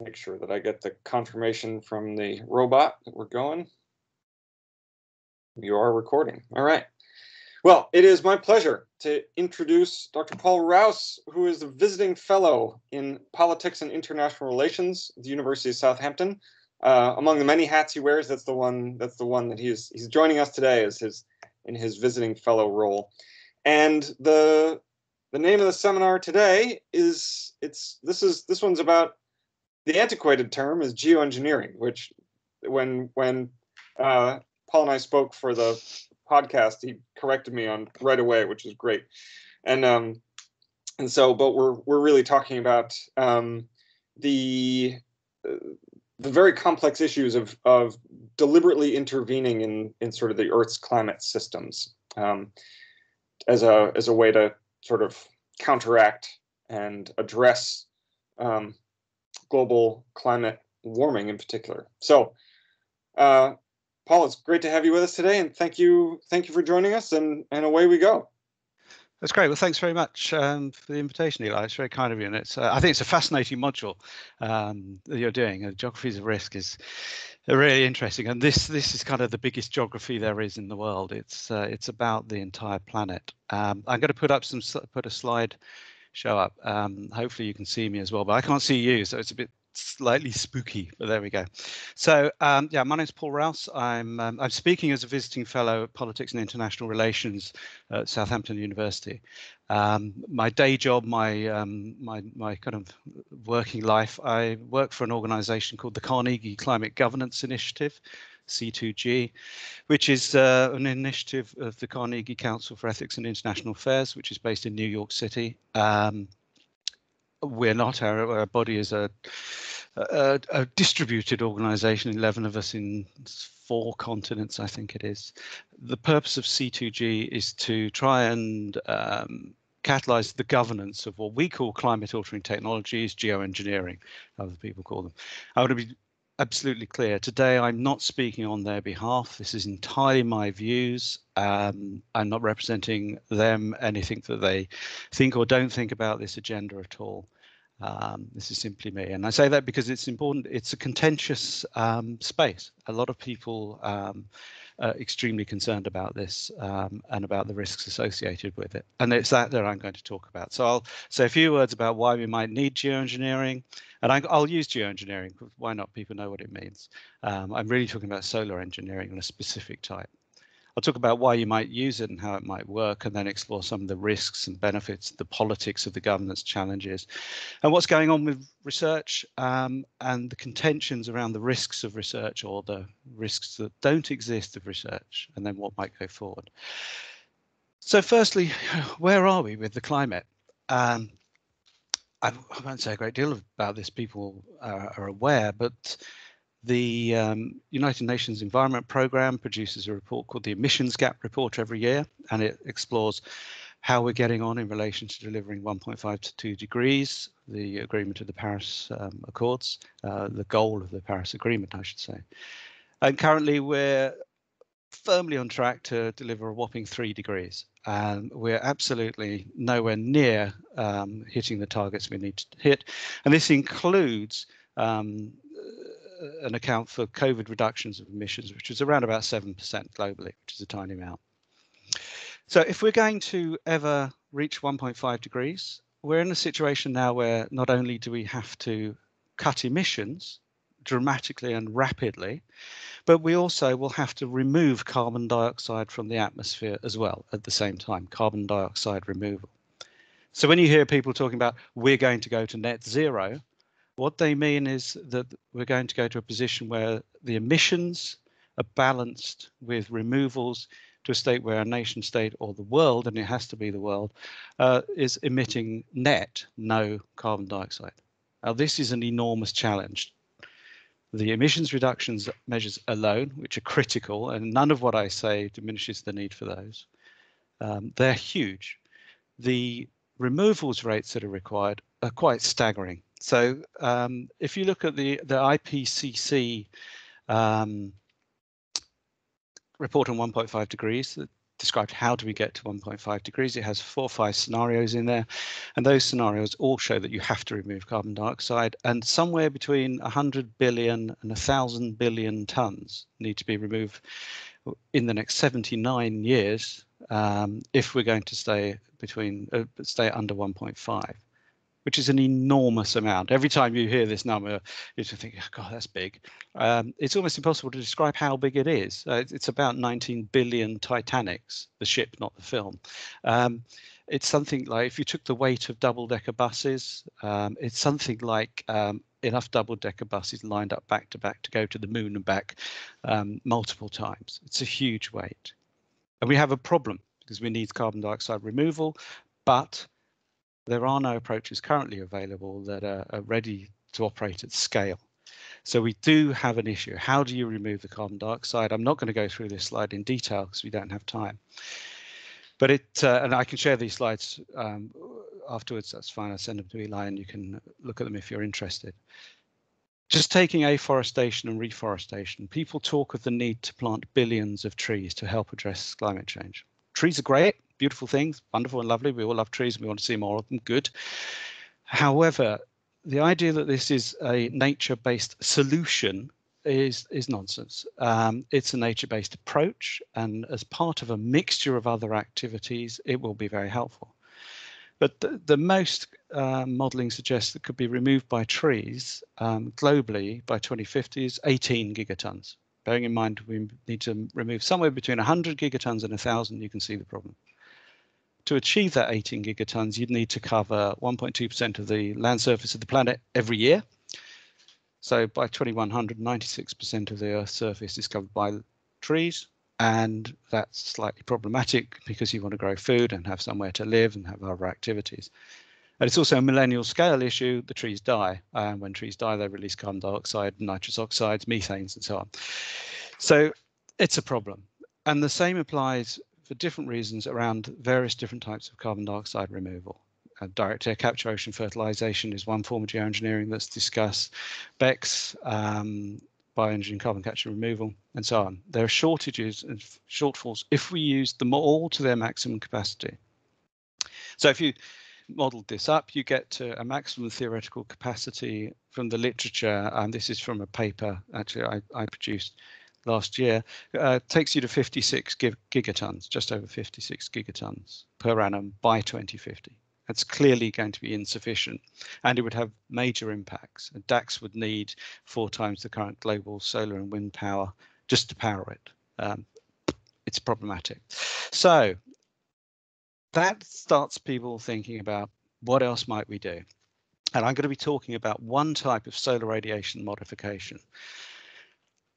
make sure that I get the confirmation from the robot that we're going. You are recording. All right. Well, it is my pleasure to introduce Dr. Paul Rouse, who is a visiting fellow in politics and international relations at the University of Southampton. Uh, among the many hats he wears, that's the one that's the one that he's he's joining us today as his in his visiting fellow role. And the the name of the seminar today is it's this is this one's about the antiquated term is geoengineering, which when when uh, Paul and I spoke for the podcast, he corrected me on right away, which is great. And um, and so, but we're we're really talking about um, the uh, the very complex issues of of deliberately intervening in in sort of the Earth's climate systems um, as a as a way to sort of counteract and address um, global climate warming in particular. So, uh, Paul, it's great to have you with us today, and thank you, thank you for joining us. And and away we go. That's great. Well, thanks very much um, for the invitation, Eli. It's very kind of you, and it's uh, I think it's a fascinating module um, that you're doing. Uh, geographies of risk is really interesting, and this this is kind of the biggest geography there is in the world. It's uh, it's about the entire planet. Um, I'm going to put up some put a slide show up. Um, hopefully you can see me as well, but I can't see you, so it's a bit slightly spooky, but there we go. So um, yeah, my name is Paul Rouse. I'm um, I'm speaking as a visiting fellow at Politics and International Relations at Southampton University. Um, my day job, my um, my my kind of working life, I work for an organisation called the Carnegie Climate Governance Initiative. C2G, which is uh, an initiative of the Carnegie Council for Ethics and International Affairs, which is based in New York City. Um, we're not our, our body is a, a, a distributed organization 11 of us in four continents i think it is the purpose of c2g is to try and um, catalyze the governance of what we call climate altering technologies geoengineering other people call them i to be absolutely clear. Today, I'm not speaking on their behalf. This is entirely my views. Um, I'm not representing them, anything that they think or don't think about this agenda at all. Um, this is simply me. And I say that because it's important. It's a contentious um, space. A lot of people um, uh, extremely concerned about this um, and about the risks associated with it. And it's that that I'm going to talk about. So I'll say a few words about why we might need geoengineering, and I, will use geoengineering. Why not? People know what it means. Um, I'm really talking about solar engineering and a specific type. I'll talk about why you might use it and how it might work, and then explore some of the risks and benefits, the politics of the governance challenges, and what's going on with research um, and the contentions around the risks of research or the risks that don't exist of research, and then what might go forward. So firstly, where are we with the climate? Um, I won't say a great deal about this, people are, are aware, but the um, United Nations Environment Programme produces a report called the Emissions Gap Report every year, and it explores how we're getting on in relation to delivering 1.5 to 2 degrees, the agreement of the Paris um, Accords, uh, the goal of the Paris Agreement, I should say. And currently we're firmly on track to deliver a whopping three degrees. And we're absolutely nowhere near um, hitting the targets we need to hit. And this includes um, an account for COVID reductions of emissions, which was around about 7% globally, which is a tiny amount. So if we're going to ever reach 1.5 degrees, we're in a situation now where not only do we have to cut emissions dramatically and rapidly, but we also will have to remove carbon dioxide from the atmosphere as well at the same time, carbon dioxide removal. So when you hear people talking about we're going to go to net zero, what they mean is that we're going to go to a position where the emissions are balanced with removals to a state where a nation state or the world, and it has to be the world, uh, is emitting net no carbon dioxide. Now, this is an enormous challenge. The emissions reductions measures alone, which are critical, and none of what I say diminishes the need for those, um, they're huge. The removals rates that are required are quite staggering. So um, if you look at the, the IPCC um, report on 1.5 degrees, that described how do we get to 1.5 degrees. It has four or five scenarios in there, and those scenarios all show that you have to remove carbon dioxide, and somewhere between 100 billion and 1,000 billion tons need to be removed in the next 79 years um, if we're going to stay between uh, stay under 1.5 which is an enormous amount. Every time you hear this number, you think, oh, God, that's big. Um, it's almost impossible to describe how big it is. Uh, it's about 19 billion Titanics, the ship, not the film. Um, it's something like if you took the weight of double-decker buses, um, it's something like um, enough double-decker buses lined up back to back to go to the moon and back um, multiple times. It's a huge weight. And we have a problem because we need carbon dioxide removal, but there are no approaches currently available that are, are ready to operate at scale. So we do have an issue. How do you remove the carbon dioxide? I'm not going to go through this slide in detail because we don't have time. But it, uh, and I can share these slides um, afterwards. That's fine. I'll send them to Eli and you can look at them if you're interested. Just taking afforestation and reforestation, people talk of the need to plant billions of trees to help address climate change. Trees are great beautiful things, wonderful and lovely. We all love trees and we want to see more of them. Good. However, the idea that this is a nature-based solution is is nonsense. Um, it's a nature-based approach, and as part of a mixture of other activities, it will be very helpful. But the, the most uh, modelling suggests that could be removed by trees um, globally by 2050 is 18 gigatons. Bearing in mind we need to remove somewhere between 100 gigatons and 1,000, you can see the problem to achieve that 18 gigatons, you'd need to cover 1.2% of the land surface of the planet every year. So by 2100, 96% of the Earth's surface is covered by trees. And that's slightly problematic because you want to grow food and have somewhere to live and have other activities. And it's also a millennial scale issue. The trees die. And when trees die, they release carbon dioxide, nitrous oxides, methanes, and so on. So it's a problem. And the same applies for different reasons around various different types of carbon dioxide removal. Uh, direct air capture ocean fertilization is one form of geoengineering that's discussed. BECCS, um, bioengineering carbon capture and removal, and so on. There are shortages and shortfalls if we use them all to their maximum capacity. So if you modeled this up, you get to a maximum theoretical capacity from the literature, and this is from a paper actually I, I produced last year, uh, takes you to 56 gigatons, just over 56 gigatons per annum by 2050. That's clearly going to be insufficient and it would have major impacts. And DACS would need four times the current global solar and wind power just to power it. Um, it's problematic. So that starts people thinking about what else might we do? And I'm going to be talking about one type of solar radiation modification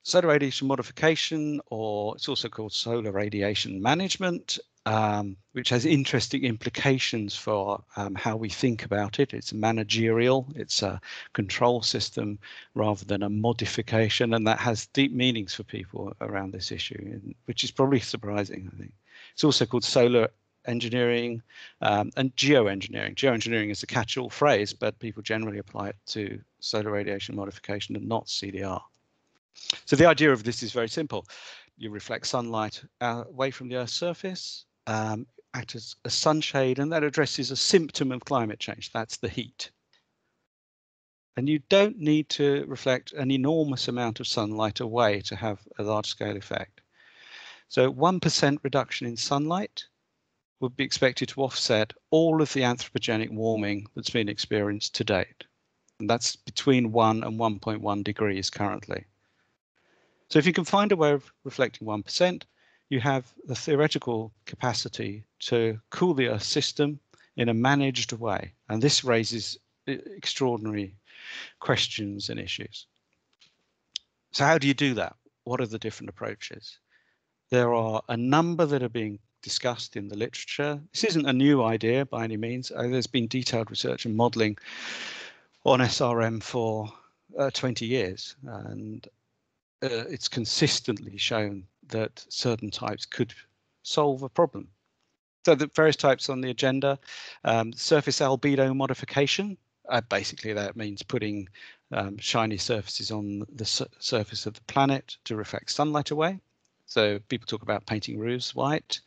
solar radiation modification, or it's also called solar radiation management, um, which has interesting implications for um, how we think about it. It's managerial, it's a control system rather than a modification, and that has deep meanings for people around this issue, which is probably surprising, I think. It's also called solar engineering um, and geoengineering. Geoengineering is a catch-all phrase, but people generally apply it to solar radiation modification and not CDR. So the idea of this is very simple. You reflect sunlight away from the Earth's surface, um, act as a sunshade, and that addresses a symptom of climate change. That's the heat. And you don't need to reflect an enormous amount of sunlight away to have a large scale effect. So 1% reduction in sunlight would be expected to offset all of the anthropogenic warming that's been experienced to date. And that's between 1 and 1.1 degrees currently. So if you can find a way of reflecting 1%, you have the theoretical capacity to cool the Earth system in a managed way. And this raises extraordinary questions and issues. So how do you do that? What are the different approaches? There are a number that are being discussed in the literature. This isn't a new idea by any means. Uh, there's been detailed research and modeling on SRM for uh, 20 years. And uh, it's consistently shown that certain types could solve a problem. So the various types on the agenda, um, surface albedo modification, uh, basically that means putting um, shiny surfaces on the su surface of the planet to reflect sunlight away. So people talk about painting roofs white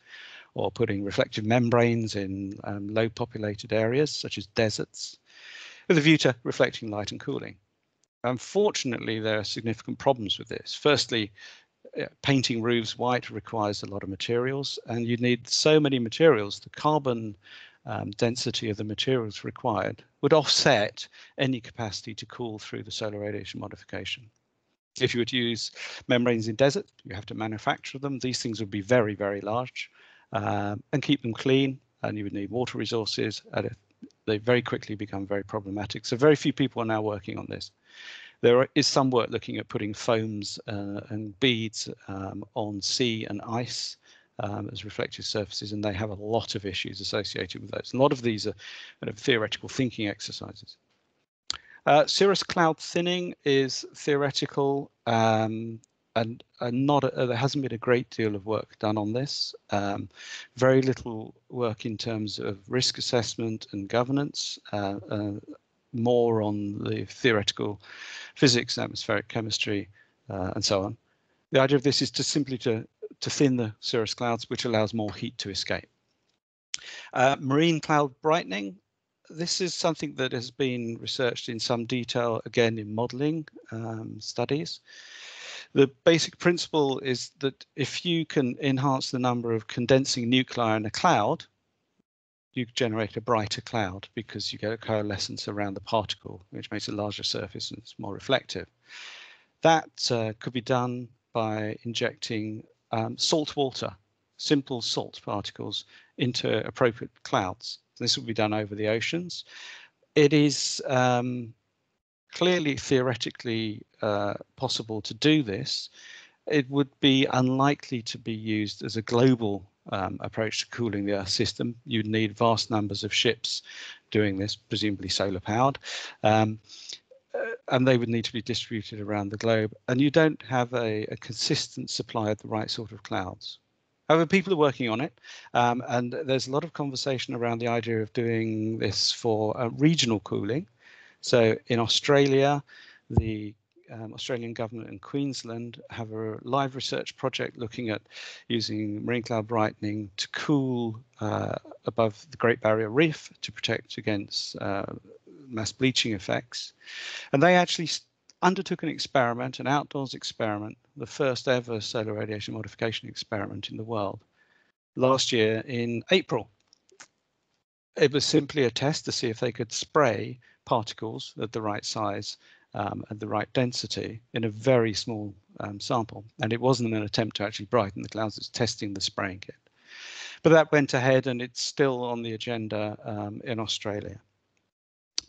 or putting reflective membranes in um, low populated areas such as deserts with a view to reflecting light and cooling. Unfortunately, there are significant problems with this. Firstly, uh, painting roofs white requires a lot of materials and you need so many materials. The carbon um, density of the materials required would offset any capacity to cool through the solar radiation modification. If you to use membranes in desert, you have to manufacture them. These things would be very, very large um, and keep them clean. And you would need water resources. And they very quickly become very problematic. So very few people are now working on this. There is some work looking at putting foams uh, and beads um, on sea and ice um, as reflective surfaces, and they have a lot of issues associated with those. A lot of these are kind of theoretical thinking exercises. Uh, cirrus cloud thinning is theoretical um, and, and not a, there hasn't been a great deal of work done on this. Um, very little work in terms of risk assessment and governance. Uh, uh, more on the theoretical physics, atmospheric chemistry, uh, and so on. The idea of this is to simply to, to thin the cirrus clouds, which allows more heat to escape. Uh, marine cloud brightening. This is something that has been researched in some detail, again, in modeling um, studies. The basic principle is that if you can enhance the number of condensing nuclei in a cloud, you generate a brighter cloud because you get a coalescence around the particle, which makes a larger surface and it's more reflective. That uh, could be done by injecting um, salt water, simple salt particles, into appropriate clouds. This will be done over the oceans. It is um, clearly theoretically uh, possible to do this. It would be unlikely to be used as a global um, approach to cooling the Earth system. You'd need vast numbers of ships doing this, presumably solar powered. Um, uh, and they would need to be distributed around the globe. And you don't have a, a consistent supply of the right sort of clouds. However, people are working on it, um, and there's a lot of conversation around the idea of doing this for uh, regional cooling. So in Australia, the um, Australian government and Queensland have a live research project looking at using marine cloud brightening to cool uh, above the Great Barrier Reef to protect against uh, mass bleaching effects. And they actually undertook an experiment, an outdoors experiment, the first ever solar radiation modification experiment in the world, last year in April. It was simply a test to see if they could spray particles at the right size um, and the right density in a very small um, sample. And it wasn't an attempt to actually brighten the clouds, it's testing the spraying kit. But that went ahead and it's still on the agenda um, in Australia.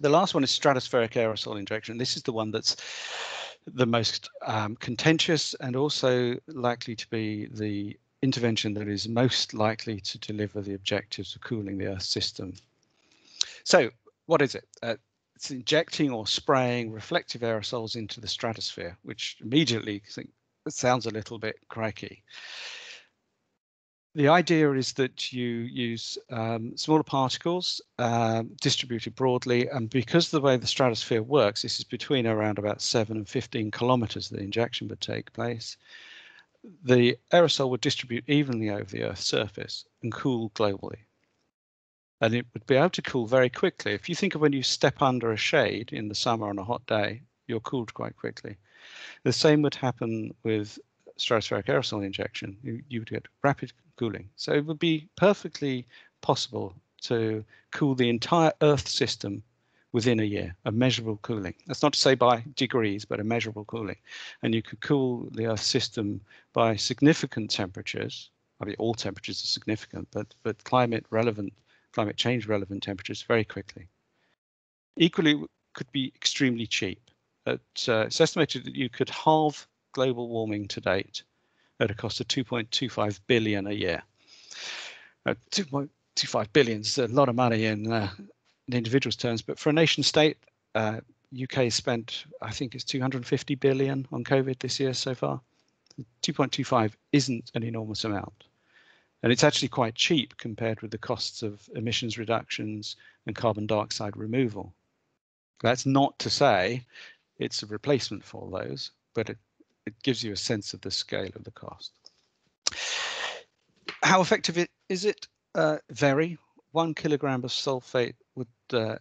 The last one is stratospheric aerosol injection. This is the one that's the most um, contentious and also likely to be the intervention that is most likely to deliver the objectives of cooling the Earth system. So what is it? Uh, it's injecting or spraying reflective aerosols into the stratosphere, which immediately think sounds a little bit crikey. The idea is that you use um, smaller particles um, distributed broadly, and because of the way the stratosphere works, this is between around about 7 and 15 kilometers that the injection would take place, the aerosol would distribute evenly over the Earth's surface and cool globally and it would be able to cool very quickly. If you think of when you step under a shade in the summer on a hot day, you're cooled quite quickly. The same would happen with stratospheric aerosol injection. You, you would get rapid cooling. So it would be perfectly possible to cool the entire Earth system within a year, a measurable cooling. That's not to say by degrees, but a measurable cooling. And you could cool the Earth system by significant temperatures. I mean, all temperatures are significant, but but climate relevant climate change relevant temperatures very quickly. Equally, could be extremely cheap. Uh, it's estimated that you could halve global warming to date at a cost of 2.25 billion a year. Uh, 2.25 billion is a lot of money in, uh, in individuals terms, but for a nation state, uh, UK spent, I think it's 250 billion on COVID this year so far. 2.25 isn't an enormous amount. And it's actually quite cheap compared with the costs of emissions reductions and carbon dioxide removal. That's not to say it's a replacement for those, but it, it gives you a sense of the scale of the cost. How effective it, is it? Uh, very. One kilogram of sulfate would uh,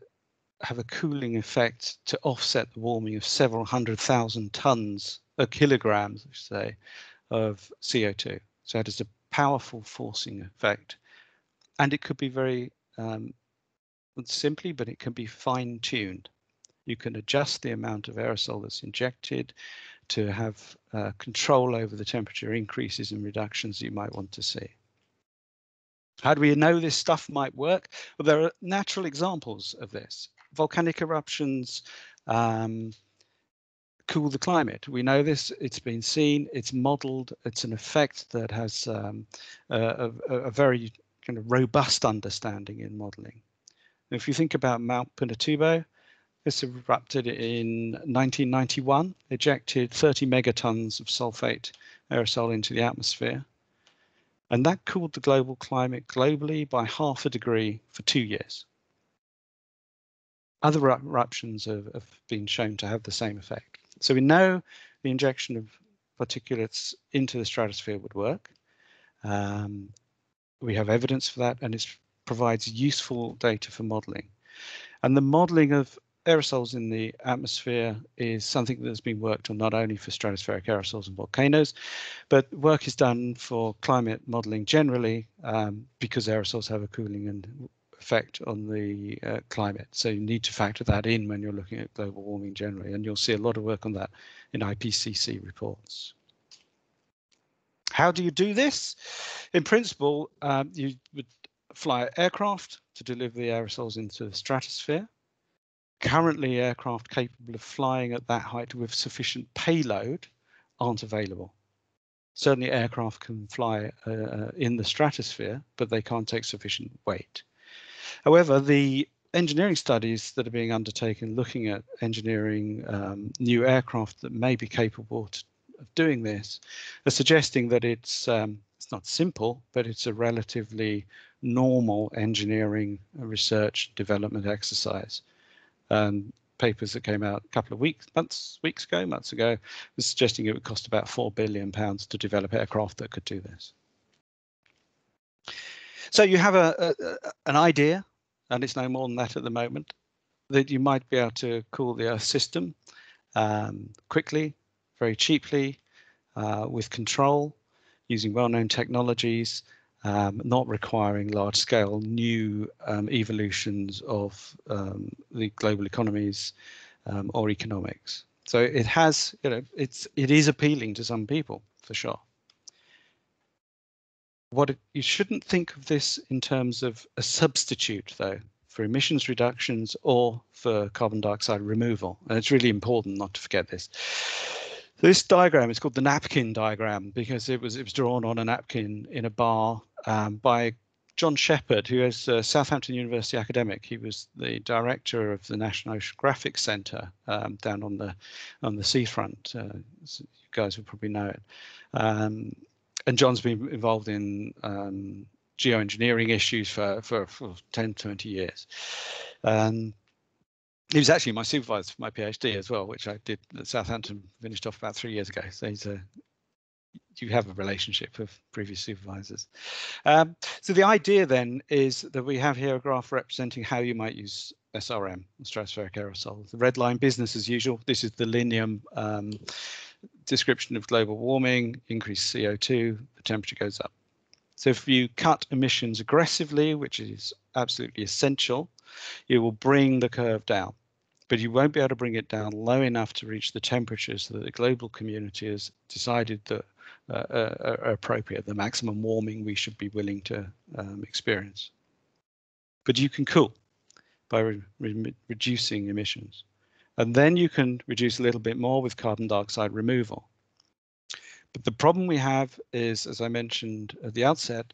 have a cooling effect to offset the warming of several hundred thousand tons, or kilograms, I should say, of CO2. So it a powerful forcing effect. And it could be very um, simply, but it can be fine tuned. You can adjust the amount of aerosol that's injected to have uh, control over the temperature increases and reductions you might want to see. How do we know this stuff might work? Well, there are natural examples of this. Volcanic eruptions um, cool the climate. We know this, it's been seen, it's modeled, it's an effect that has um, a, a, a, very kind of robust understanding in modeling. If you think about Mount Pinatubo, this erupted in 1991, ejected 30 megatons of sulfate aerosol into the atmosphere. And that cooled the global climate globally by half a degree for two years. Other eruptions have, have been shown to have the same effect. So we know the injection of particulates into the stratosphere would work. Um, we have evidence for that and it provides useful data for modeling. And the modeling of aerosols in the atmosphere is something that's been worked on not only for stratospheric aerosols and volcanoes, but work is done for climate modeling generally um, because aerosols have a cooling and effect on the uh, climate. So you need to factor that in when you're looking at global warming generally, and you'll see a lot of work on that in IPCC reports. How do you do this? In principle, um, you would fly aircraft to deliver the aerosols into the stratosphere currently aircraft capable of flying at that height with sufficient payload aren't available. Certainly aircraft can fly uh, uh, in the stratosphere, but they can't take sufficient weight. However, the engineering studies that are being undertaken looking at engineering um, new aircraft that may be capable to, of doing this are suggesting that it's um, it's not simple, but it's a relatively normal engineering research development exercise um, papers that came out a couple of weeks, months, weeks ago, months ago, was suggesting it would cost about four billion pounds to develop aircraft that could do this. So you have a, a, an idea, and it's no more than that at the moment, that you might be able to cool the Earth system um, quickly, very cheaply, uh, with control, using well-known technologies, um, not requiring large scale new um, evolutions of um, the global economies um, or economics. So it has, you know, it's it is appealing to some people for sure. What it, you shouldn't think of this in terms of a substitute though for emissions reductions or for carbon dioxide removal. And it's really important not to forget this. This diagram is called the napkin diagram because it was it was drawn on a napkin in a bar um, by John Shepherd, who is a Southampton University academic. He was the director of the National Oceanographic Centre um, down on the on the seafront. Uh, you guys will probably know it. Um, and John's been involved in um, geoengineering issues for, for, for 10, 20 years. Um, he was actually my supervisor for my PhD as well, which I did at Southampton, finished off about three years ago. So he's a you have a relationship of previous supervisors. Um, so the idea then is that we have here a graph representing how you might use SRM, stratospheric aerosol. The red line, business as usual. This is the linear um, description of global warming, increased CO2, the temperature goes up. So if you cut emissions aggressively, which is absolutely essential, you will bring the curve down but you won't be able to bring it down low enough to reach the temperatures that the global community has decided that uh, uh, are appropriate, the maximum warming we should be willing to um, experience. But you can cool by re re reducing emissions. And then you can reduce a little bit more with carbon dioxide removal. But the problem we have is, as I mentioned at the outset,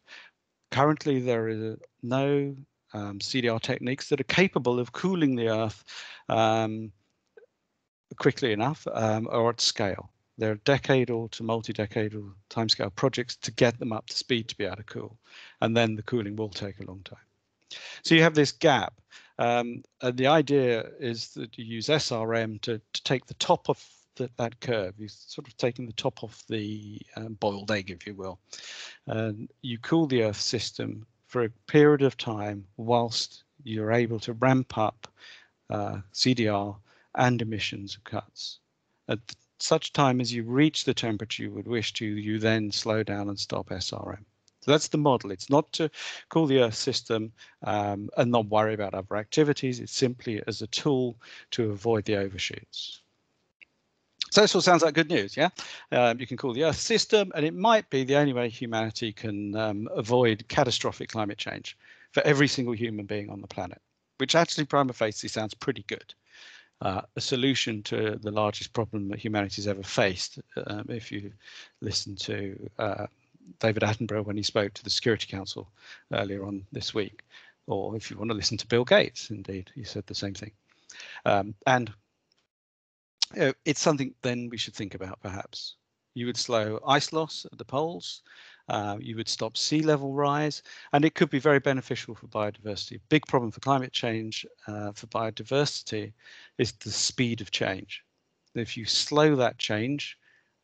currently there is no um, CDR techniques that are capable of cooling the Earth um, quickly enough um, or at scale. There are decadal to multi-decadal timescale projects to get them up to speed to be able to cool, and then the cooling will take a long time. So you have this gap. Um, and the idea is that you use SRM to, to take the top of the, that curve. You're sort of taking the top off the um, boiled egg, if you will. And you cool the Earth system for a period of time whilst you're able to ramp up uh, CDR and emissions cuts. At such time as you reach the temperature you would wish to, you then slow down and stop SRM. So that's the model. It's not to cool the Earth system um, and not worry about other activities. It's simply as a tool to avoid the overshoots. So this all sounds like good news, yeah? Um, you can call the Earth system, and it might be the only way humanity can um, avoid catastrophic climate change for every single human being on the planet, which actually prima facie sounds pretty good. Uh, a solution to the largest problem that humanity's ever faced. Um, if you listen to uh, David Attenborough when he spoke to the Security Council earlier on this week, or if you want to listen to Bill Gates, indeed, he said the same thing. Um, and know, it's something then we should think about perhaps. You would slow ice loss at the poles, uh, you would stop sea level rise, and it could be very beneficial for biodiversity. Big problem for climate change uh, for biodiversity is the speed of change. If you slow that change,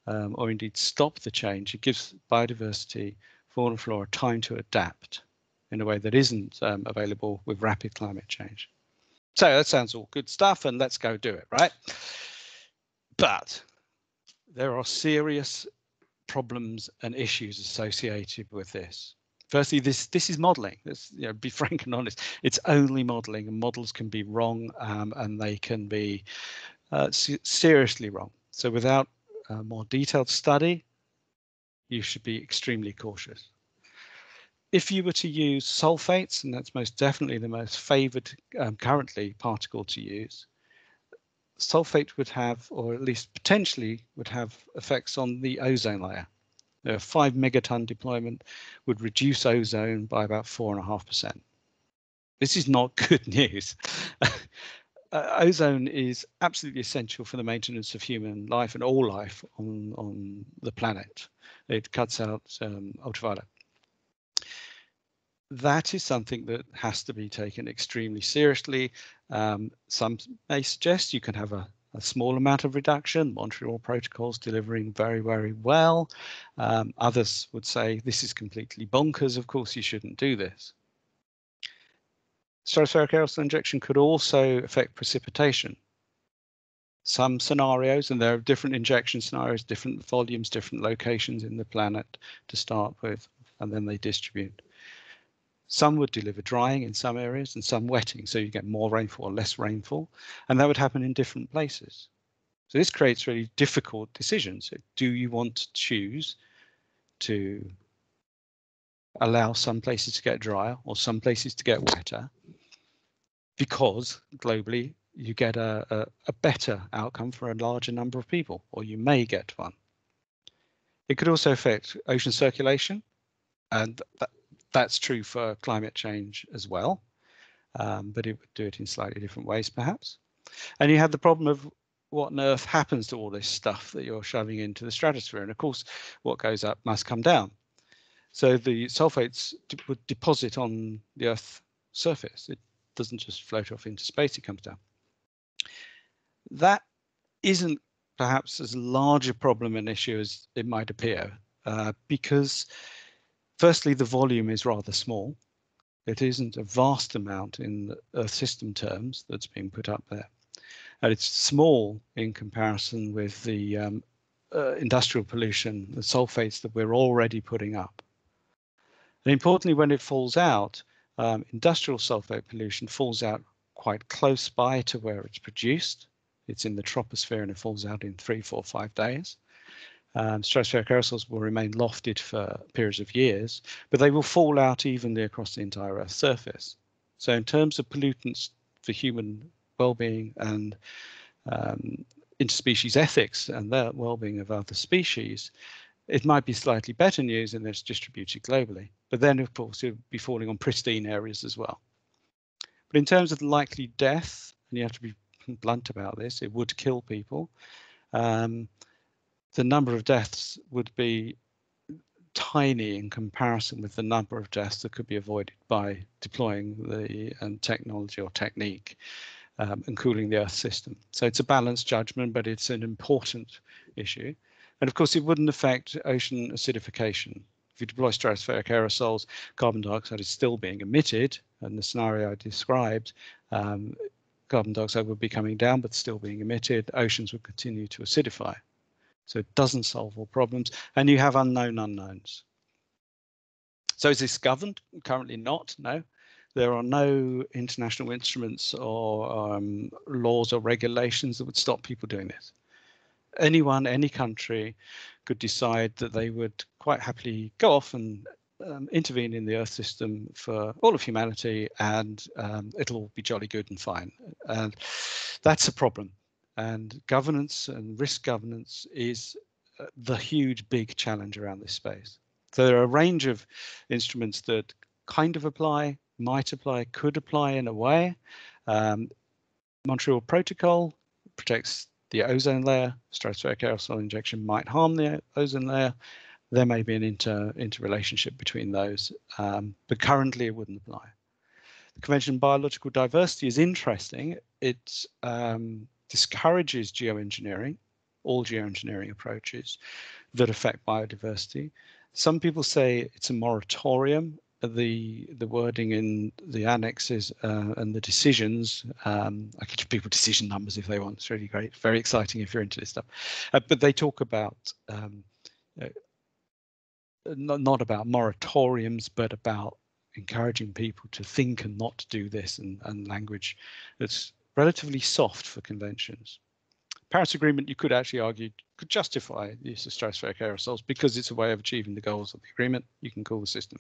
um, or indeed stop the change, it gives biodiversity, fauna and flora time to adapt in a way that isn't um, available with rapid climate change. So that sounds all good stuff, and let's go do it, right? But there are serious problems and issues associated with this. Firstly, this this is modelling. Let's you know, be frank and honest. It's only modelling, and models can be wrong, um, and they can be uh, seriously wrong. So without a more detailed study, you should be extremely cautious. If you were to use sulfates, and that's most definitely the most favoured um, currently particle to use, sulfate would have, or at least potentially would have effects on the ozone layer. A five megaton deployment would reduce ozone by about four and a half percent. This is not good news. uh, ozone is absolutely essential for the maintenance of human life and all life on, on the planet. It cuts out um, ultraviolet. That is something that has to be taken extremely seriously. Um, some may suggest you can have a, a small amount of reduction. Montreal protocols delivering very, very well. Um, others would say this is completely bonkers. Of course, you shouldn't do this. Stratospheric aerosol injection could also affect precipitation. Some scenarios, and there are different injection scenarios, different volumes, different locations in the planet to start with, and then they distribute. Some would deliver drying in some areas and some wetting, so you get more rainfall or less rainfall, and that would happen in different places. So this creates really difficult decisions. Do you want to choose to allow some places to get drier or some places to get wetter because globally you get a, a, a, better outcome for a larger number of people, or you may get one. It could also affect ocean circulation, and that, that's true for climate change as well, um, but it would do it in slightly different ways perhaps. And you have the problem of what on earth happens to all this stuff that you're shoving into the stratosphere, and of course what goes up must come down. So the sulfates would deposit on the Earth's surface. It doesn't just float off into space, it comes down. That isn't perhaps as large a problem and issue as it might appear, uh, because firstly, the volume is rather small. It isn't a vast amount in Earth system terms that's being put up there. And it's small in comparison with the um, uh, industrial pollution, the sulfates that we're already putting up. And importantly, when it falls out, um, industrial sulfate pollution falls out quite close by to where it's produced. It's in the troposphere and it falls out in three, four, five days. Um, stratospheric aerosols will remain lofted for periods of years, but they will fall out evenly across the entire Earth's surface. So in terms of pollutants for human well-being and um, interspecies ethics and the well-being of other species, it might be slightly better news and it's distributed globally. But then, of course, it would be falling on pristine areas as well. But in terms of likely death, and you have to be blunt about this, it would kill people. Um, the number of deaths would be tiny in comparison with the number of deaths that could be avoided by deploying the um, technology or technique. um, and cooling the Earth system. So it's a balanced judgment, but it's an important issue. And of course, it wouldn't affect ocean acidification. If you deploy stratospheric aerosols, carbon dioxide is still being emitted, and the scenario I described, um, carbon dioxide would be coming down, but still being emitted. Oceans would continue to acidify. So it doesn't solve all problems, and you have unknown unknowns. So is this governed? Currently not, no. There are no international instruments or um, laws or regulations that would stop people doing this. Anyone, any country could decide that they would quite happily go off and um, intervene in the Earth system for all of humanity, and um, it'll be jolly good and fine. And that's a problem. And governance and risk governance is uh, the huge big challenge around this space. So there are a range of instruments that kind of apply, might apply, could apply in a way. Um, Montreal Protocol protects the ozone layer. Stratospheric aerosol injection might harm the ozone layer. There may be an inter interrelationship between those, um, but currently it wouldn't apply. The Convention on Biological Diversity is interesting. It um, discourages geoengineering, all geoengineering approaches that affect biodiversity. Some people say it's a moratorium the the wording in the annexes uh, and the decisions. Um, I give people decision numbers if they want. It's really great, very exciting if you're into this stuff. Uh, but they talk about um, uh, not not about moratoriums, but about encouraging people to think and not to do this, and, and language that's relatively soft for conventions. Paris Agreement, you could actually argue, could justify the use of stratospheric aerosols because it's a way of achieving the goals of the agreement. You can call the system.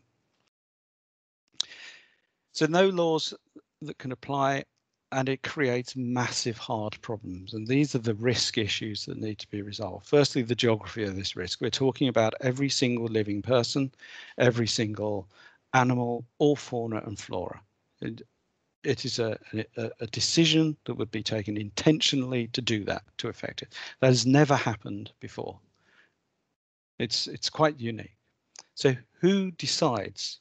So no laws that can apply and it creates massive hard problems. And these are the risk issues that need to be resolved. Firstly, the geography of this risk. We're talking about every single living person, every single animal, all fauna and flora. It is a, a, a, decision that would be taken intentionally to do that, to affect it. That has never happened before. It's, it's quite unique. So who decides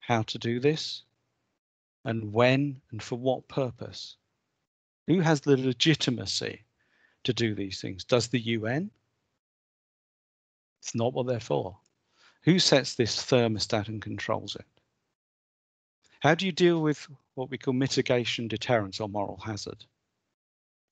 how to do this? and when and for what purpose? Who has the legitimacy to do these things? Does the UN? It's not what they're for. Who sets this thermostat and controls it? How do you deal with what we call mitigation deterrence or moral hazard?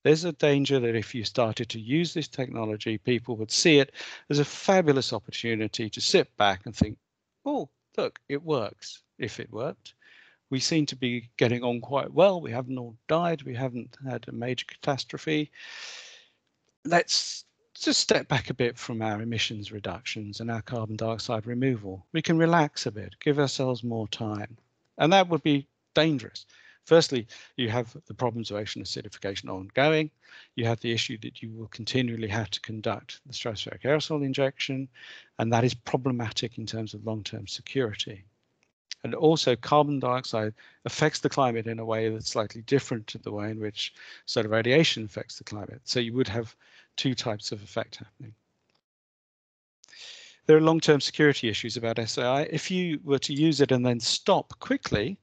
There's a danger that if you started to use this technology, people would see it as a fabulous opportunity to sit back and think, oh, look, it works, if it worked we seem to be getting on quite well. We haven't all died. We haven't had a major catastrophe. Let's just step back a bit from our emissions reductions and our carbon dioxide removal. We can relax a bit, give ourselves more time. And that would be dangerous. Firstly, you have the problems of ocean acidification ongoing. You have the issue that you will continually have to conduct the stratospheric aerosol injection, and that is problematic in terms of long-term security. And also carbon dioxide affects the climate in a way that's slightly different to the way in which solar radiation affects the climate. So you would have two types of effect happening. There are long-term security issues about SAI. If you were to use it and then stop quickly,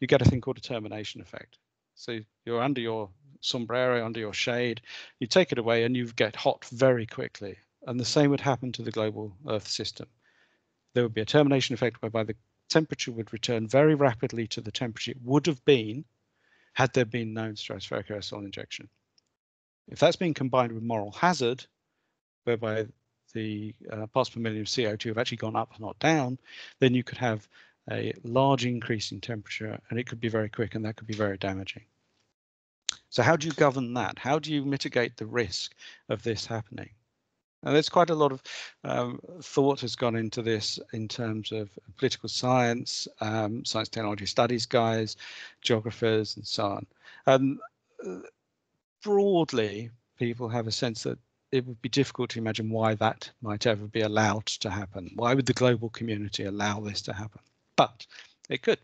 you get a thing called a termination effect. So you're under your sombrero, under your shade, you take it away and you get hot very quickly. And the same would happen to the global Earth system. There would be a termination effect whereby the temperature would return very rapidly to the temperature it would have been had there been no stratospheric aerosol injection. If that's being combined with moral hazard, whereby the uh, parts per million of CO2 have actually gone up, not down, then you could have a large increase in temperature and it could be very quick and that could be very damaging. So how do you govern that? How do you mitigate the risk of this happening? And there's quite a lot of um, thought has gone into this in terms of political science, um, science technology studies guys, geographers, and so on. Um, broadly, people have a sense that it would be difficult to imagine why that might ever be allowed to happen. Why would the global community allow this to happen? But it could.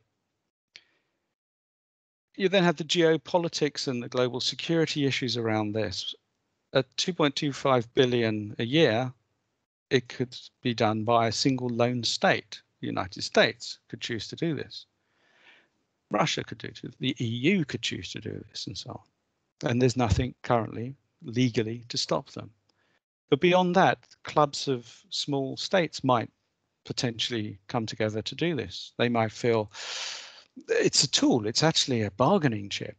You then have the geopolitics and the global security issues around this at 2.25 billion a year, it could be done by a single lone state. The United States could choose to do this. Russia could do it. The EU could choose to do this and so on. and there's nothing currently legally to stop them. But beyond that, clubs of small states might potentially come together to do this. They might feel it's a tool, it's actually a bargaining chip.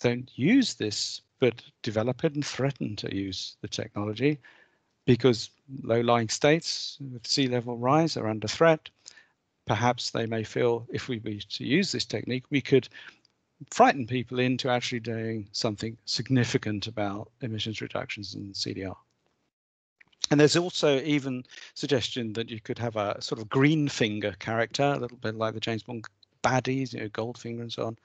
Don't use this, but develop it and threaten to use the technology because low-lying states with sea level rise are under threat. Perhaps they may feel if we were to use this technique, we could frighten people into actually doing something significant about emissions reductions in CDR. And there's also even suggestion that you could have a sort of green finger character, a little bit like the James Bond baddies, you know, Goldfinger and so on.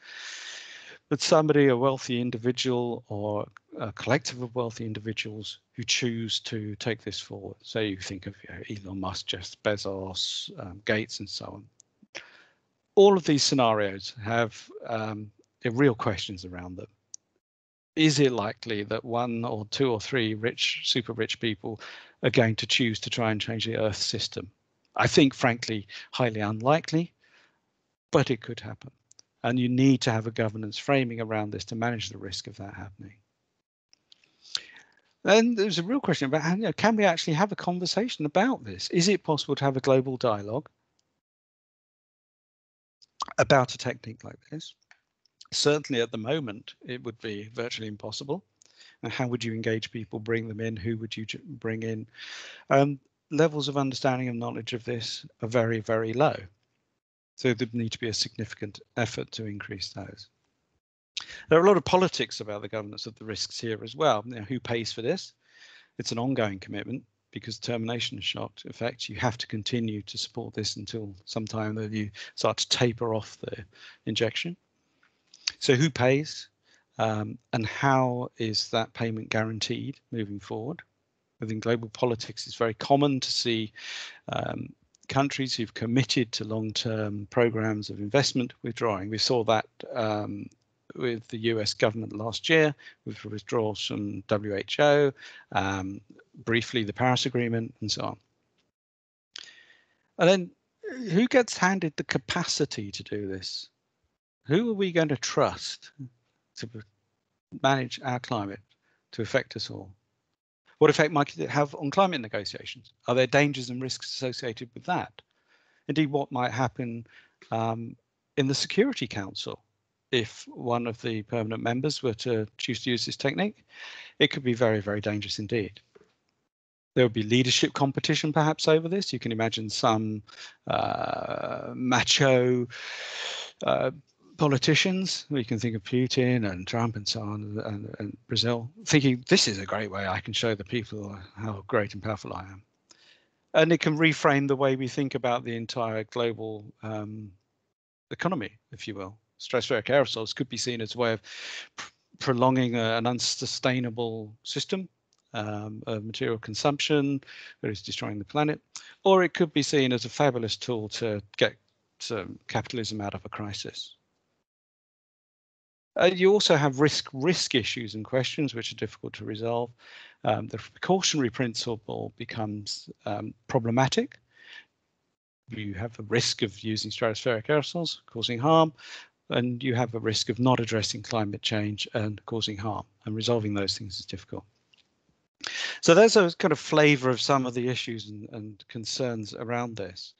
But somebody, a wealthy individual or a collective of wealthy individuals who choose to take this forward. So you think of you know, Elon Musk, Jeff Bezos, um, Gates, and so on. All of these scenarios have um, real questions around them. Is it likely that one or two or three rich, super rich people are going to choose to try and change the Earth system? I think, frankly, highly unlikely, but it could happen. And you need to have a governance framing around this to manage the risk of that happening. Then there's a real question about you know, can we actually have a conversation about this? Is it possible to have a global dialogue about a technique like this? Certainly at the moment, it would be virtually impossible. And how would you engage people, bring them in? Who would you bring in? Um, levels of understanding and knowledge of this are very, very low. So there'd need to be a significant effort to increase those. There are a lot of politics about the governance of the risks here as well. You know, who pays for this? It's an ongoing commitment because termination shock effect, you have to continue to support this until sometime that you start to taper off the injection. So who pays um, and how is that payment guaranteed moving forward? Within global politics, it's very common to see um, countries who've committed to long-term programs of investment withdrawing. We saw that um, with the US government last year with withdrawals from WHO, um, briefly the Paris Agreement and so on. And then who gets handed the capacity to do this? Who are we going to trust to manage our climate to affect us all? What effect might it have on climate negotiations? Are there dangers and risks associated with that? Indeed, what might happen um, in the Security Council if one of the permanent members were to choose to use this technique? It could be very, very dangerous indeed. There would be leadership competition perhaps over this. You can imagine some uh, macho uh, politicians, we can think of Putin and Trump and so on, and, and, Brazil, thinking this is a great way I can show the people how great and powerful I am. And it can reframe the way we think about the entire global um, economy, if you will. Stratospheric aerosols could be seen as a way of pr prolonging a, an unsustainable system um, of material consumption that is destroying the planet, or it could be seen as a fabulous tool to get um, capitalism out of a crisis. Uh, you also have risk risk issues and questions which are difficult to resolve. Um, the precautionary principle becomes um, problematic. You have a risk of using stratospheric aerosols causing harm, and you have a risk of not addressing climate change and causing harm. And resolving those things is difficult. So there's a kind of flavour of some of the issues and, and concerns around this.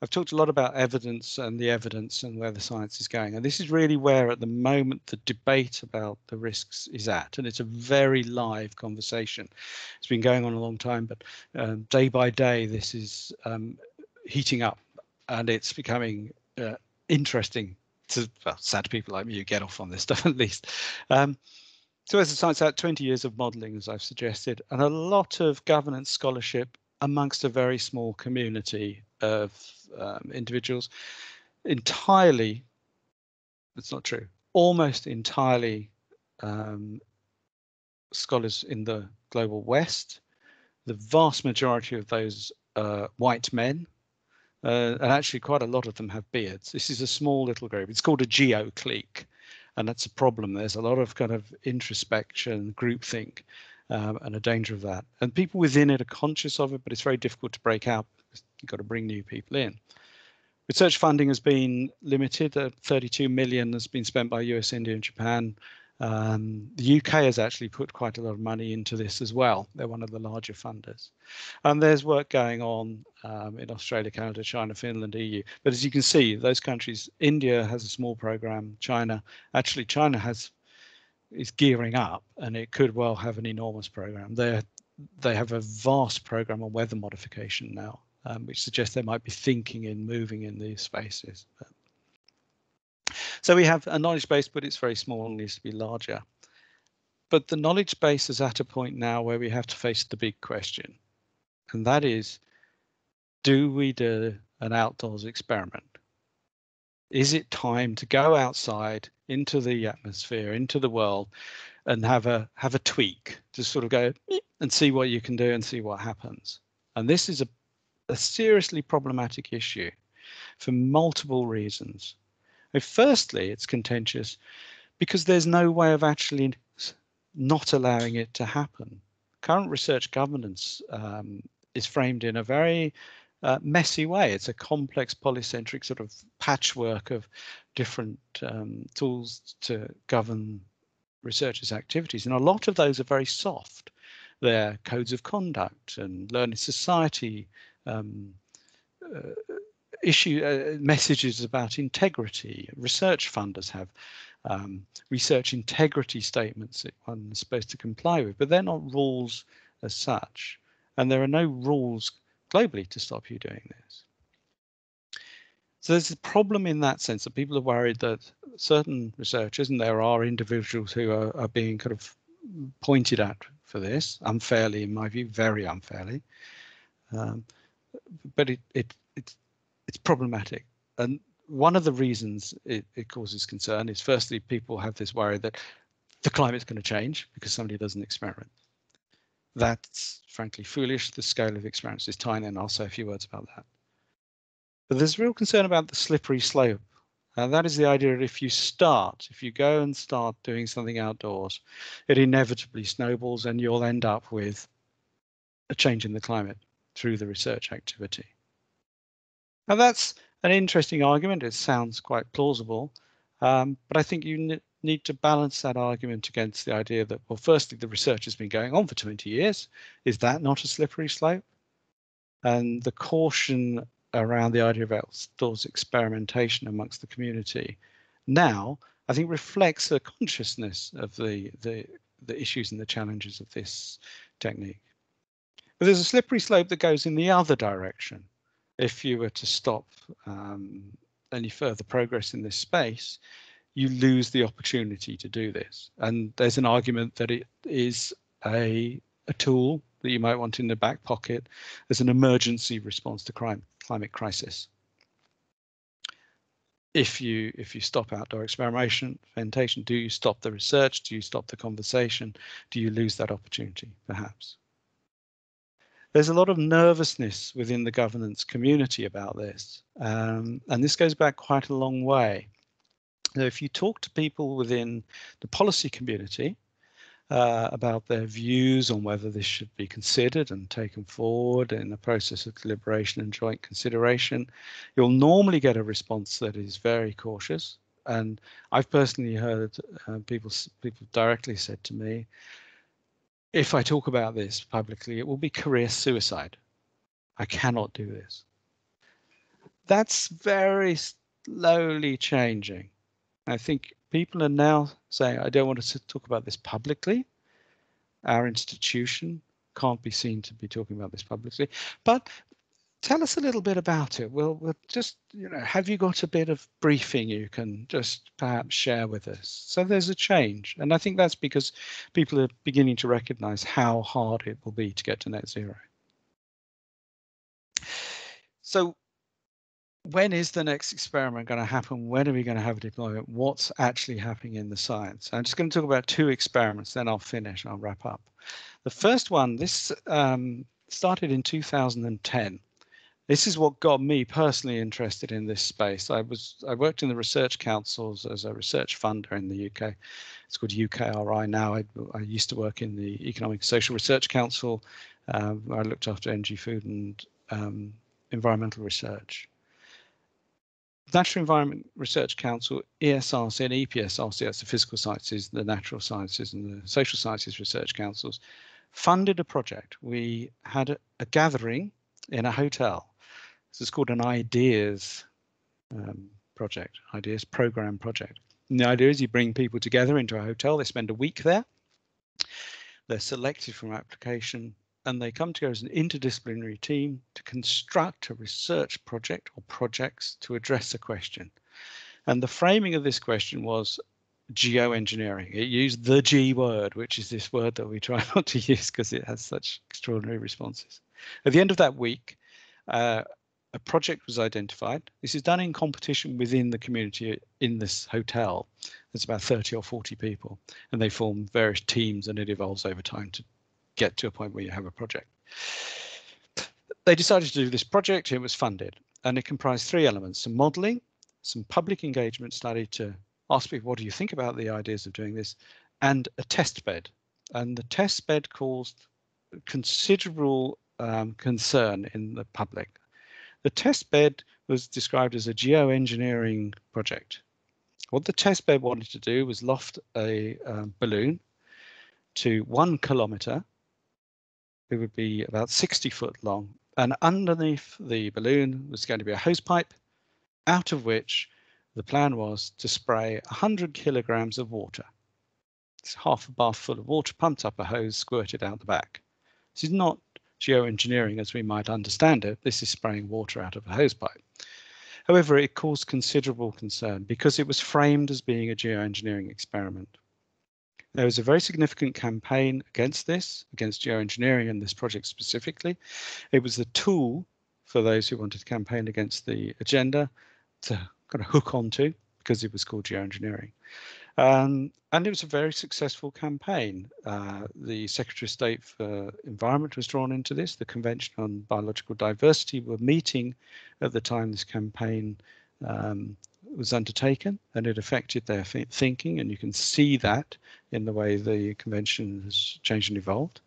I've talked a lot about evidence and the evidence and where the science is going. And this is really where at the moment the debate about the risks is at. And it's a very live conversation. It's been going on a long time, but um, day by day, this is um, heating up and it's becoming uh, interesting to well, sad people like me who get off on this stuff at least. Um, so as a science out 20 years of modeling, as I've suggested, and a lot of governance scholarship amongst a very small community of um, individuals entirely, that's not true, almost entirely um, scholars in the global west. The vast majority of those uh, white men, uh, and actually quite a lot of them have beards. This is a small little group. It's called a geo clique, and that's a problem. There's a lot of kind of introspection, groupthink, um, and a danger of that. And people within it are conscious of it, but it's very difficult to break out. You've got to bring new people in. Research funding has been limited. Uh, 32 million has been spent by US, India, and Japan Um, the UK has actually put quite a lot of money into this as well. They're one of the larger funders. And there's work going on um, in Australia, Canada, China, Finland, EU. But as you can see, those countries, India has a small program, China, actually China has is gearing up and it could well have an enormous program. They they have a vast program on weather modification now, um, which suggests they might be thinking in moving in these spaces. But so we have a knowledge base, but it's very small and needs to be larger. But the knowledge base is at a point now where we have to face the big question. And that is, do we do an outdoors experiment? Is it time to go outside into the atmosphere, into the world, and have a have a tweak to sort of go and see what you can do and see what happens? And this is a, a seriously problematic issue for multiple reasons firstly, it's contentious because there's no way of actually not allowing it to happen. Current research governance um, is framed in a very uh, messy way. It's a complex polycentric sort of patchwork of different um, tools to govern researchers' activities. And a lot of those are very soft. They're codes of conduct and learning society um, uh, issue uh, messages about integrity. Research funders have um, research integrity statements that one is supposed to comply with, but they're not rules as such. And there are no rules globally to stop you doing this. So there's a problem in that sense that people are worried that certain researchers, and there are individuals who are, are being kind of pointed at for this, unfairly, in my view, very unfairly. Um, but it, it, it's it's problematic. And one of the reasons it, it causes concern is firstly, people have this worry that the climate's going to change because somebody does an experiment. That's frankly foolish. The scale of experiments is tiny, and I'll say a few words about that. But there's real concern about the slippery slope. And that is the idea that if you start, if you go and start doing something outdoors, it inevitably snowballs and you'll end up with a change in the climate through the research activity. Now that's an interesting argument. It sounds quite plausible, um, but I think you need to balance that argument against the idea that, well, firstly, the research has been going on for 20 years. Is that not a slippery slope? And the caution around the idea of outdoors experimentation amongst the community now, I think, reflects a consciousness of the, the, the issues and the challenges of this technique. But there's a slippery slope that goes in the other direction if you were to stop um, any further progress in this space, you lose the opportunity to do this. And there's an argument that it is a, a tool that you might want in the back pocket as an emergency response to crime, climate crisis. If you if you stop outdoor experimentation, do you stop the research? Do you stop the conversation? Do you lose that opportunity, perhaps? There's a lot of nervousness within the governance community about this. Um, and this goes back quite a long way. Now, if you talk to people within the policy community uh, about their views on whether this should be considered and taken forward in the process of deliberation and joint consideration, you'll normally get a response that is very cautious. And I've personally heard uh, people people directly said to me, if I talk about this publicly, it will be career suicide. I cannot do this. That's very slowly changing. I think people are now saying, I don't want to talk about this publicly. Our institution can't be seen to be talking about this publicly. But tell us a little bit about it. We'll, we'll just, you know, have you got a bit of briefing you can just perhaps share with us? So there's a change. And I think that's because people are beginning to recognize how hard it will be to get to net zero. So when is the next experiment going to happen? When are we going to have a deployment? What's actually happening in the science? I'm just going to talk about two experiments, then I'll finish, I'll wrap up. The first one, this um, started in 2010 this is what got me personally interested in this space. I was I worked in the research councils as a research funder in the UK. It's called UKRI now. I, I used to work in the Economic Social Research Council. Um, I looked after energy, food, and um, environmental research. Natural Environment Research Council, ESRC and EPSRC, that's the physical sciences, the natural sciences and the social sciences research councils, funded a project. We had a, a gathering in a hotel. This is called an ideas um, project, ideas program project. And the idea is you bring people together into a hotel, they spend a week there, they're selected from application and they come together as an interdisciplinary team to construct a research project or projects to address a question. And the framing of this question was geoengineering. It used the G word, which is this word that we try not to use because it has such extraordinary responses. At the end of that week, uh, a project was identified. This is done in competition within the community in this hotel. There's about 30 or 40 people, and they form various teams, and it evolves over time to get to a point where you have a project. They decided to do this project, it was funded, and it comprised three elements, some modelling, some public engagement study to ask people, what do you think about the ideas of doing this, and a test bed. And the test bed caused considerable um, concern in the public. The test bed was described as a geoengineering project. What the test bed wanted to do was loft a um, balloon to one kilometre it would be about 60 foot long. And underneath the balloon was going to be a hose pipe, out of which the plan was to spray 100 kilograms of water. It's half a bath full of water pumped up a hose, squirted out the back. This is not geoengineering as we might understand it. This is spraying water out of a hose pipe. However, it caused considerable concern because it was framed as being a geoengineering experiment. There was a very significant campaign against this, against geoengineering and this project specifically. It was the tool for those who wanted to campaign against the agenda to kind of hook onto because it was called geoengineering. Um, and it was a very successful campaign. Uh, the Secretary of State for Environment was drawn into this. The Convention on Biological Diversity were meeting at the time this campaign um, was undertaken and it affected their thinking and you can see that in the way the convention has changed and evolved.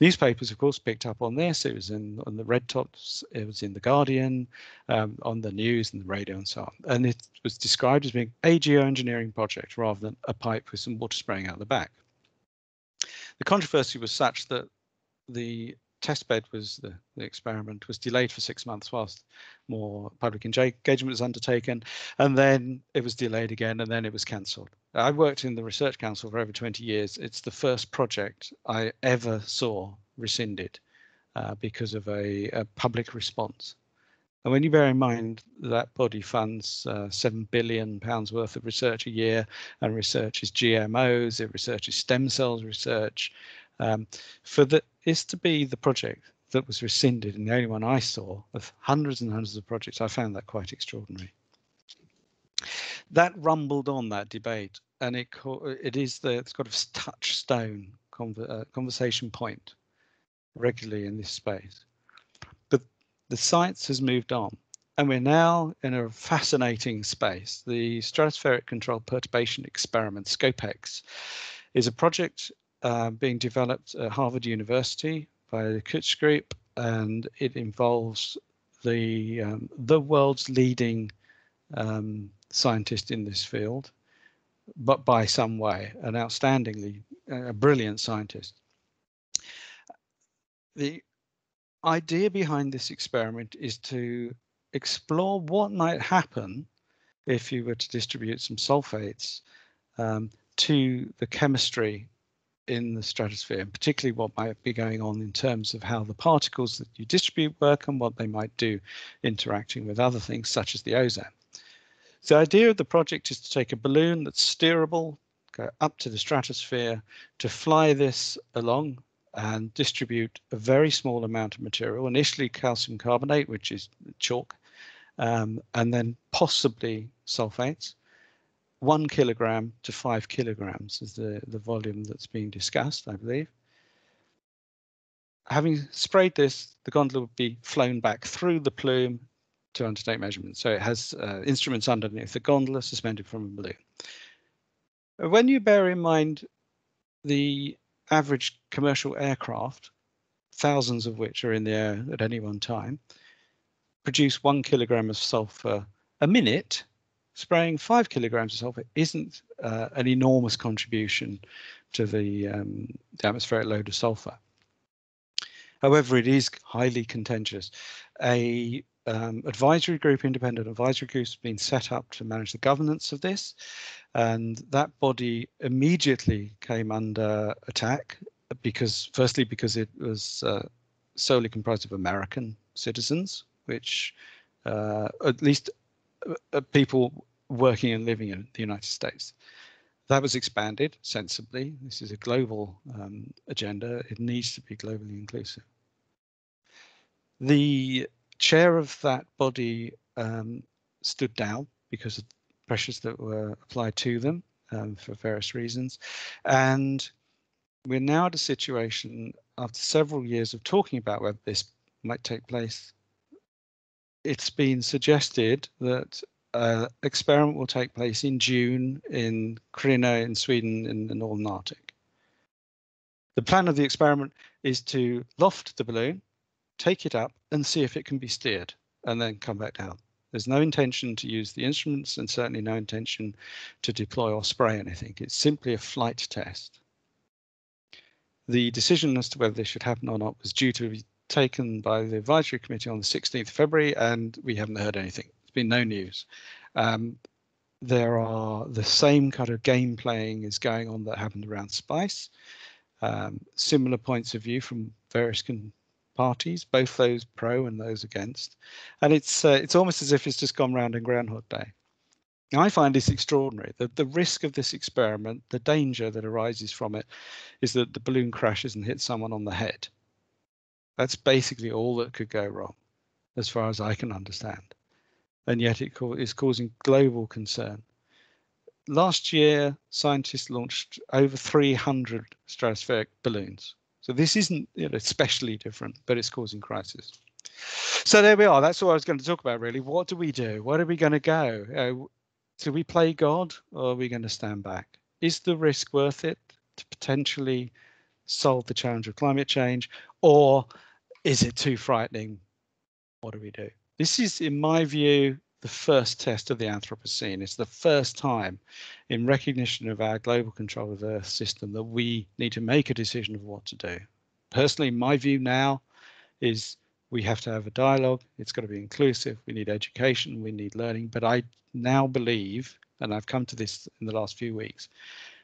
Newspapers, of course, picked up on this. It was in on the red tops, it was in the Guardian, um, on the news and the radio and so on. And it was described as being a geoengineering project rather than a pipe with some water spraying out the back. The controversy was such that the test bed was the, the, experiment was delayed for six months whilst more public engagement was undertaken and then it was delayed again and then it was cancelled. I worked in the research council for over 20 years. It's the first project i ever saw rescinded uh, because of a, a, public response. And when you bear in mind that body funds uh, seven billion pounds worth of research a year and researches gmos it researches stem cells research um, for the, is to be the project that was rescinded and the only one I saw of hundreds and hundreds of projects, I found that quite extraordinary. That rumbled on that debate and it it is the sort of touchstone uh, conversation point regularly in this space. But the science has moved on and we're now in a fascinating space. The Stratospheric Controlled Perturbation Experiment, SCOPEX, is a project uh, being developed at Harvard University by the Keutsch Group, and it involves the um, the world's leading um, scientist in this field, but by some way, an outstandingly a brilliant scientist. The idea behind this experiment is to explore what might happen if you were to distribute some sulfates um, to the chemistry in the stratosphere, and particularly what might be going on in terms of how the particles that you distribute work and what they might do interacting with other things such as the ozone. The idea of the project is to take a balloon that's steerable, go up to the stratosphere, to fly this along and distribute a very small amount of material, initially calcium carbonate, which is chalk, um, and then possibly sulfates, one kilogram to five kilograms is the, the volume that's being discussed, I believe. Having sprayed this, the gondola would be flown back through the plume to undertake measurements. So it has uh, instruments underneath the gondola suspended from a balloon. When you bear in mind the average commercial aircraft, thousands of which are in the air at any one time, produce one kilogram of sulfur a minute, spraying five kilograms of sulfur isn't uh, an enormous contribution to the, um, the atmospheric load of sulfur. However, it is highly contentious. A um, advisory group, independent advisory group, has been set up to manage the governance of this, and that body immediately came under attack because, firstly, because it was uh, solely comprised of American citizens, which uh, at least uh, uh, people working and living in the United States. That was expanded sensibly. This is a global um, agenda. It needs to be globally inclusive. The chair of that body um, stood down because of pressures that were applied to them um, for various reasons. And we're now at a situation after several years of talking about whether this might take place. It's been suggested that uh, experiment will take place in June in Kiruna in Sweden in the Northern Arctic. The plan of the experiment is to loft the balloon, take it up and see if it can be steered and then come back down. There's no intention to use the instruments and certainly no intention to deploy or spray anything. It's simply a flight test. The decision as to whether this should happen or not was due to be taken by the advisory committee on the 16th of February and we haven't heard anything. There's been no news. Um, there are the same kind of game playing is going on that happened around Spice. Um, similar points of view from various parties, both those pro and those against, and it's uh, it's almost as if it's just gone round in Groundhog Day. I find this extraordinary. The, the risk of this experiment, the danger that arises from it, is that the balloon crashes and hits someone on the head. That's basically all that could go wrong, as far as I can understand and yet it is causing global concern. Last year, scientists launched over 300 stratospheric balloons. So this isn't you know, especially different, but it's causing crisis. So there we are. That's what I was going to talk about, really. What do we do? Where are we going to go? Uh, do we play God or are we going to stand back? Is the risk worth it to potentially solve the challenge of climate change? Or is it too frightening? What do we do? This is, in my view, the first test of the Anthropocene. It's the first time in recognition of our global control of Earth system that we need to make a decision of what to do. Personally, my view now is we have to have a dialogue. It's got to be inclusive. We need education. We need learning. But I now believe, and I've come to this in the last few weeks,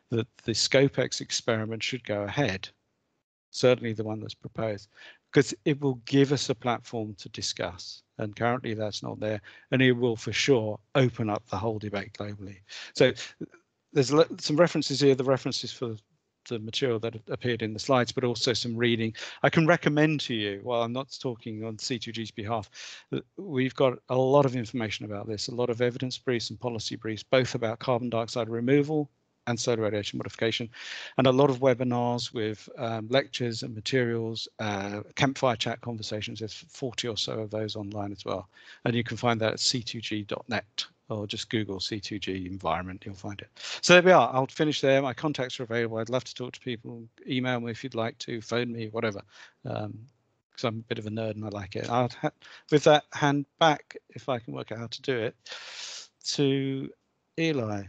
that the SCOPEX experiment should go ahead. Certainly the one that's proposed, because it will give us a platform to discuss and currently that's not there and it will for sure open up the whole debate globally. So there's some references here the references for the material that appeared in the slides but also some reading. I can recommend to you while i'm not talking on c2g's behalf we've got a lot of information about this a lot of evidence briefs and policy briefs both about carbon dioxide removal and solar radiation modification, and a lot of webinars with um, lectures and materials, uh, campfire chat conversations. There's 40 or so of those online as well. And you can find that at c2g.net or just Google C2G environment, you'll find it. So there we are. I'll finish there. My contacts are available. I'd love to talk to people. Email me if you'd like to, phone me, whatever. Um, because I'm a bit of a nerd and I like it. I'll with that hand back, if I can work out how to do it, to Eli.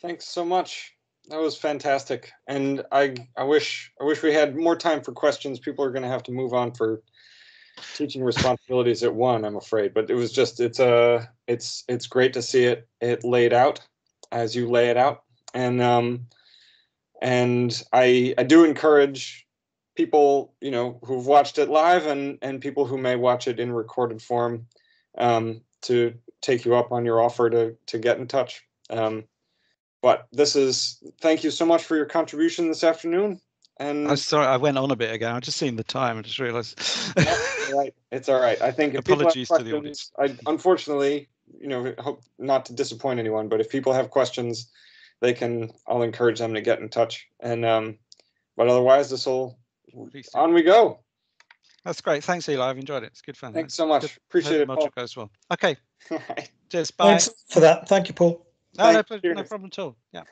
Thanks so much. That was fantastic. And I I wish I wish we had more time for questions. People are going to have to move on for teaching responsibilities at one, I'm afraid. But it was just it's a uh, it's it's great to see it it laid out as you lay it out. And um and I I do encourage people, you know, who've watched it live and and people who may watch it in recorded form um to take you up on your offer to to get in touch. Um, but this is thank you so much for your contribution this afternoon. And I'm sorry, I went on a bit again. I just seen the time. I just realised. right, it's all right. I think apologies to the audience. I unfortunately, you know, hope not to disappoint anyone, but if people have questions, they can. I'll encourage them to get in touch. And um, but otherwise, this will on we go. That's great. Thanks, Eli. I've enjoyed it. It's good fun. Thanks so much. Good. Appreciate it. Much goes well. Okay. Cheers. Bye. Thanks for that. Thank you, Paul. No, no, no problem at all. Yeah.